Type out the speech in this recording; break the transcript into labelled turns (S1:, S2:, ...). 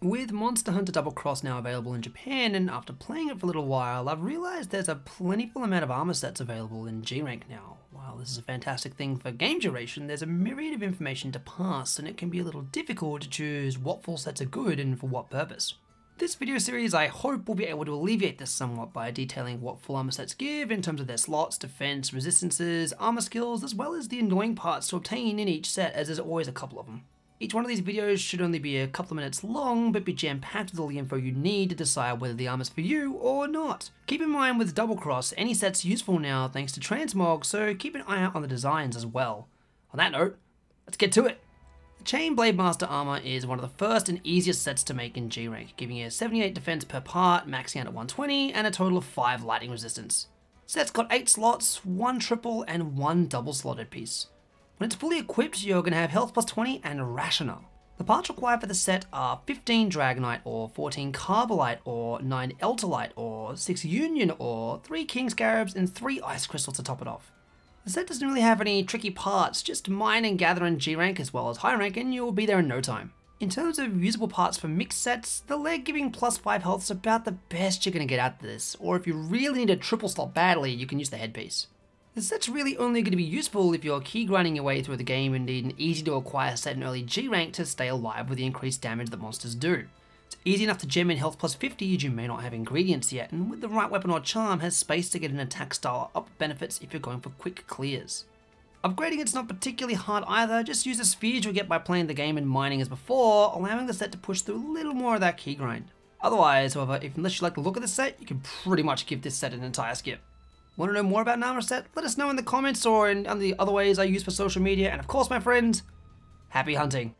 S1: With Monster Hunter Double Cross now available in Japan, and after playing it for a little while, I've realised there's a plentiful amount of armor sets available in G rank now. While this is a fantastic thing for game duration, there's a myriad of information to pass, and it can be a little difficult to choose what full sets are good and for what purpose. This video series I hope will be able to alleviate this somewhat by detailing what full armor sets give in terms of their slots, defense, resistances, armor skills, as well as the annoying parts to obtain in each set as there's always a couple of them. Each one of these videos should only be a couple of minutes long, but be jam-packed with all the info you need to decide whether the armor's for you or not. Keep in mind with Double Cross, any set's useful now thanks to Transmog, so keep an eye out on the designs as well. On that note, let's get to it. The Chain Blade Master armor is one of the first and easiest sets to make in G rank, giving you 78 defense per part, maxing out at 120, and a total of 5 lightning resistance. Set's got 8 slots, 1 triple and 1 double slotted piece. When it's fully equipped, you're going to have health plus 20 and rationer. The parts required for the set are 15 Dragonite or 14 Carbalite or 9 Eltalite or 6 Union or 3 King Scarabs and 3 Ice Crystals to top it off. The set doesn't really have any tricky parts, just mine and gather in G rank as well as high rank and you'll be there in no time. In terms of usable parts for mixed sets, the leg giving plus 5 health is about the best you're going to get out of this, or if you really need a triple slot badly, you can use the headpiece. The set's really only going to be useful if you're key grinding your way through the game and need an easy to acquire set in early G rank to stay alive with the increased damage that monsters do. It's easy enough to gem in health plus 50 as you may not have ingredients yet, and with the right weapon or charm has space to get an attack style up benefits if you're going for quick clears. Upgrading it's not particularly hard either, just use the spheres you'll get by playing the game and mining as before, allowing the set to push through a little more of that key grind. Otherwise, however, if unless you like the look of the set, you can pretty much give this set an entire skip. Want to know more about Nama Set? Let us know in the comments or in, on the other ways I use for social media. And of course, my friends, happy hunting.